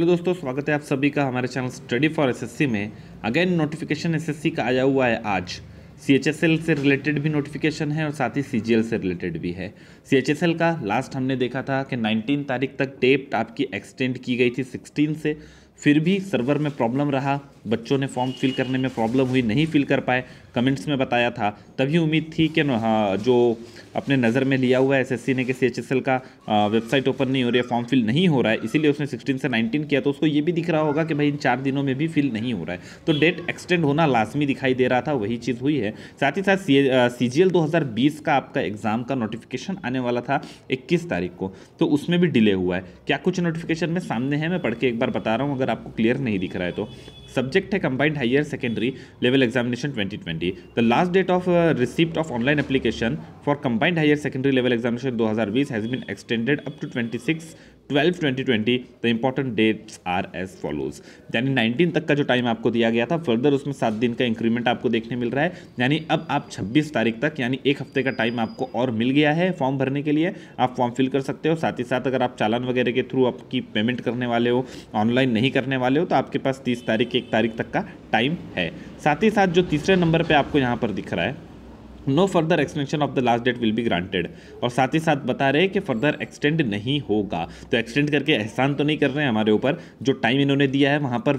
Hello दोस्तों, स्वागत है आप सभी का हमारे चैनल स्टडी फॉर एसएससी में। अगेन नोटिफिकेशन एसएससी का आया हुआ है आज। सीएचएसएल से रिलेटेड भी नोटिफिकेशन है और साथ ही सी जी एल से रिलेटेड भी है। सी एच एस एल का लास्ट हमने देखा था कि 19 तारीख तक डेट आपकी एक्सटेंड की गई थी 16 से। फिर भी सर्वर में प्रॉब्लम रहा, बच्चों ने फॉर्म फिल करने में प्रॉब्लम हुई, नहीं फिल कर पाए। कमेंट्स में बताया था। तभी उम्मीद थी कि हाँ जो अपने नज़र में लिया हुआ है एसएससी ने कि CHSL का वेबसाइट ओपन नहीं हो रही है फॉर्म फिल नहीं हो रहा है, इसीलिए उसने 16 से 19 किया तो उसको ये भी दिख रहा होगा कि भाई इन चार दिनों में भी फिल नहीं हो रहा है। तो डेट एक्सटेंड होना लाजमी दिखाई दे रहा था, वही चीज़ हुई है। साथ ही साथ सी जी का आपका एग्ज़ाम का नोटिफिकेशन आने वाला था इक्कीस तारीख को। तो उसमें भी डिले हुआ है। क्या कुछ नोटिफिकेशन में सामने है? मैं पढ़ के एक बार बता रहा हूँ, अगर आपको क्लियर नहीं दिख रहा है तो। सब्जेक्ट है combined higher secondary level examination 2020 the last date of receipt of online application for combined higher secondary level examination 2020 has been extended up to 26 twelve twenty twenty the important dates are as follows यानी nineteen तक का जो time आपको दिया गया था further उसमें सात दिन का इंक्रीमेंट आपको देखने मिल रहा है। यानी अब आप छब्बीस तारीख तक, यानी एक हफ़्ते का टाइम आपको और मिल गया है फॉर्म भरने के लिए। आप फॉर्म फिल कर सकते हो, साथ ही साथ अगर आप चालान वगैरह के थ्रू आपकी पेमेंट करने वाले हो ऑनलाइन नहीं करने वाले हो तो आपके पास तीस तारीख, एक तारीख तक का टाइम है। साथ ही साथ जो तीसरे नंबर पर आपको यहाँ पर दिख रहा है no further extension of the last date will be granted और साथ ही साथ बता रहे हैं कि फर्दर एक्सटेंड नहीं होगा। तो एक्सटेंड करके एहसान तो नहीं कर रहे हैं हमारे ऊपर। जो टाइम इन्होंने दिया है, वहाँ पर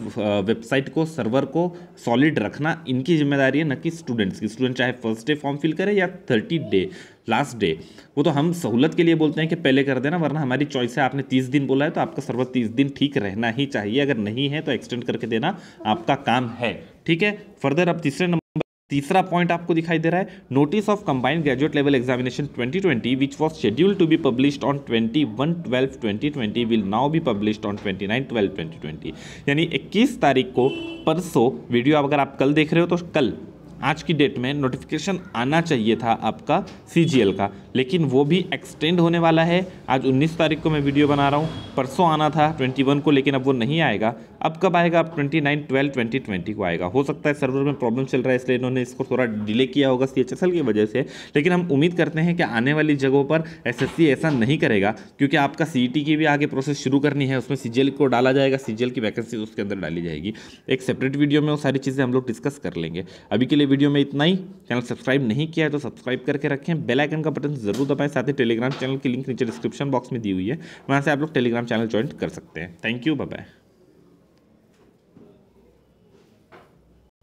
वेबसाइट को सर्वर को सॉलिड रखना इनकी ज़िम्मेदारी है, न कि स्टूडेंट्स की। स्टूडेंट चाहे फ़र्स्ट डे फॉर्म फिल करे या थर्टी डे लास्ट डे वो तो हम सहूलत के लिए बोलते हैं कि पहले कर देना, वरना हमारी चॉइस है। आपने तीस दिन बोला है तो आपका सर्वर तीस दिन ठीक रहना ही चाहिए। अगर नहीं है तो एक्सटेंड करके देना आपका काम है। ठीक है? फर्दर अब तीसरे नंबर तीसरा पॉइंट आपको दिखाई दे रहा है notice of combined graduate level examination 2020 which was schedule to be published on 21 12 2020 will now be published on 29 12 2020 यानी 21 तारीख को परसों वीडियो अगर आप कल देख रहे हो तो कल आज की डेट में नोटिफिकेशन आना चाहिए था आपका सीजीएल का, लेकिन वो भी एक्सटेंड होने वाला है। आज 19 तारीख को मैं वीडियो बना रहा हूँ। परसों आना था 21 को, लेकिन अब वो नहीं आएगा। अब कब आएगा? अब 29 12 2020 को आएगा। हो सकता है सर्वर में प्रॉब्लम चल रहा है, इसलिए इन्होंने इसको थोड़ा डिले किया होगा सीएचएसएल की वजह से। लेकिन हम उम्मीद करते हैं कि आने वाली जगहों पर एसएससी ऐसा नहीं करेगा, क्योंकि आपका सी की भी आगे प्रोसेस शुरू करनी है। उसमें सीजीएल को डाला जाएगा सीजीएल की वैकेंसी उसके अंदर डाली जाएगी। एक सेपरेट वीडियो में वो सारी चीज़ें हम लोग डिस्कस कर लेंगे। अभी के लिए वीडियो में इतना ही। चैनल सब्सक्राइब नहीं किया है तो सब्सक्राइब करके रखें। बेल आइकन का बटन ज़रूर दबाएँ, साथ ही टेलीग्राम चैनल की लिंक नीचे डिस्क्रिप्शन बॉक्स में दी हुई है। वहाँ से आप लोग टेलीग्राम चैनल ज्वाइन कर सकते हैं। Thank you bye